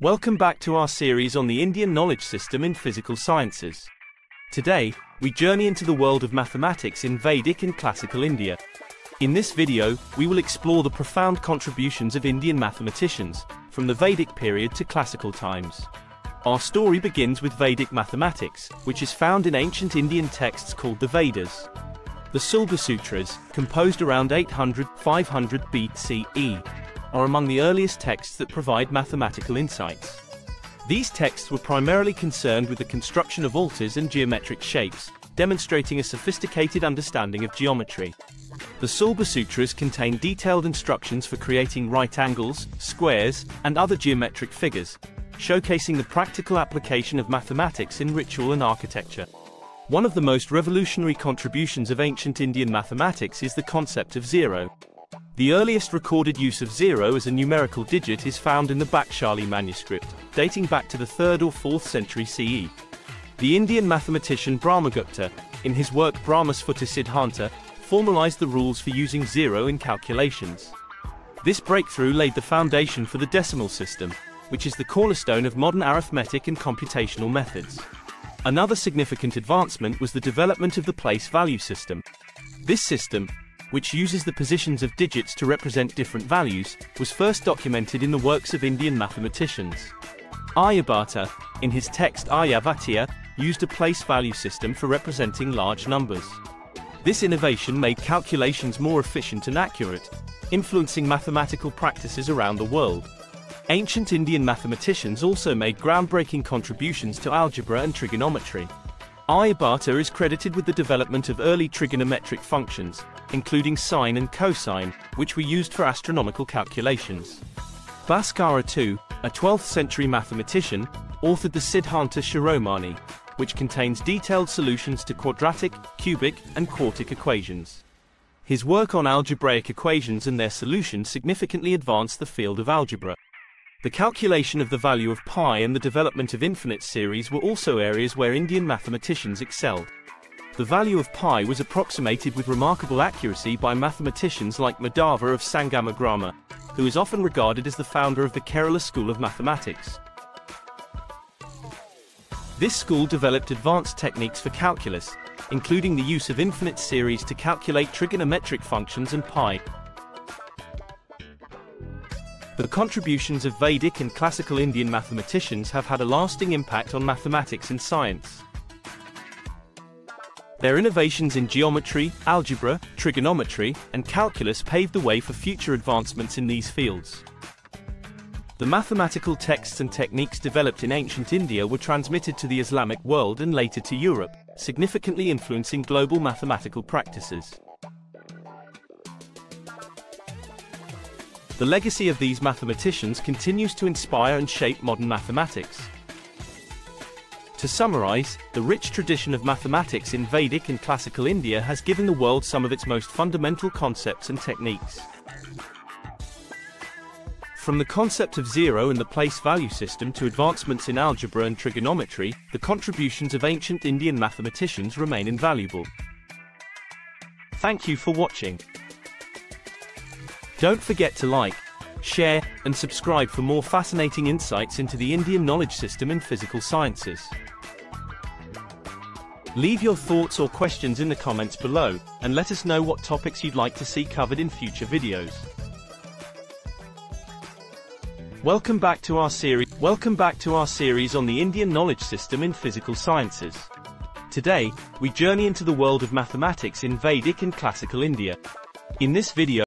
Welcome back to our series on the Indian knowledge system in physical sciences. Today, we journey into the world of mathematics in Vedic and classical India. In this video, we will explore the profound contributions of Indian mathematicians, from the Vedic period to classical times. Our story begins with Vedic mathematics, which is found in ancient Indian texts called the Vedas. The Sulba Sutras, composed around 800-500 BCE, are among the earliest texts that provide mathematical insights. These texts were primarily concerned with the construction of altars and geometric shapes, demonstrating a sophisticated understanding of geometry. The Sulba Sutras contain detailed instructions for creating right angles, squares, and other geometric figures, showcasing the practical application of mathematics in ritual and architecture. One of the most revolutionary contributions of ancient Indian mathematics is the concept of zero. The earliest recorded use of zero as a numerical digit is found in the Bakhshali manuscript, dating back to the 3rd or 4th century CE. The Indian mathematician Brahmagupta, in his work Brahmasphuta Siddhanta, formalized the rules for using zero in calculations. This breakthrough laid the foundation for the decimal system, which is the cornerstone of modern arithmetic and computational methods. Another significant advancement was the development of the place value system. This system, which uses the positions of digits to represent different values, was first documented in the works of Indian mathematicians. Aryabhata, in his text Aryabhatiya, used a place value system for representing large numbers. This innovation made calculations more efficient and accurate, influencing mathematical practices around the world. Ancient Indian mathematicians also made groundbreaking contributions to algebra and trigonometry. Aryabhata is credited with the development of early trigonometric functions, including sine and cosine, which were used for astronomical calculations. Bhaskara II, a 12th century mathematician, authored the Siddhanta Shiromani, which contains detailed solutions to quadratic, cubic, and quartic equations. His work on algebraic equations and their solutions significantly advanced the field of algebra. The calculation of the value of pi and the development of infinite series were also areas where Indian mathematicians excelled. The value of pi was approximated with remarkable accuracy by mathematicians like Madhava of Sangamagrama, who is often regarded as the founder of the Kerala School of Mathematics. This school developed advanced techniques for calculus, including the use of infinite series to calculate trigonometric functions and pi, the contributions of Vedic and classical Indian mathematicians have had a lasting impact on mathematics and science. Their innovations in geometry, algebra, trigonometry, and calculus paved the way for future advancements in these fields. The mathematical texts and techniques developed in ancient India were transmitted to the Islamic world and later to Europe, significantly influencing global mathematical practices. The legacy of these mathematicians continues to inspire and shape modern mathematics. To summarize, the rich tradition of mathematics in Vedic and classical India has given the world some of its most fundamental concepts and techniques. From the concept of zero and the place value system to advancements in algebra and trigonometry, the contributions of ancient Indian mathematicians remain invaluable. Thank you for watching. Don't forget to like, share, and subscribe for more fascinating insights into the Indian knowledge system in physical sciences. Leave your thoughts or questions in the comments below, and let us know what topics you'd like to see covered in future videos. Welcome back to our series. Welcome back to our series on the Indian knowledge system in physical sciences. Today, we journey into the world of mathematics in Vedic and classical India. In this video,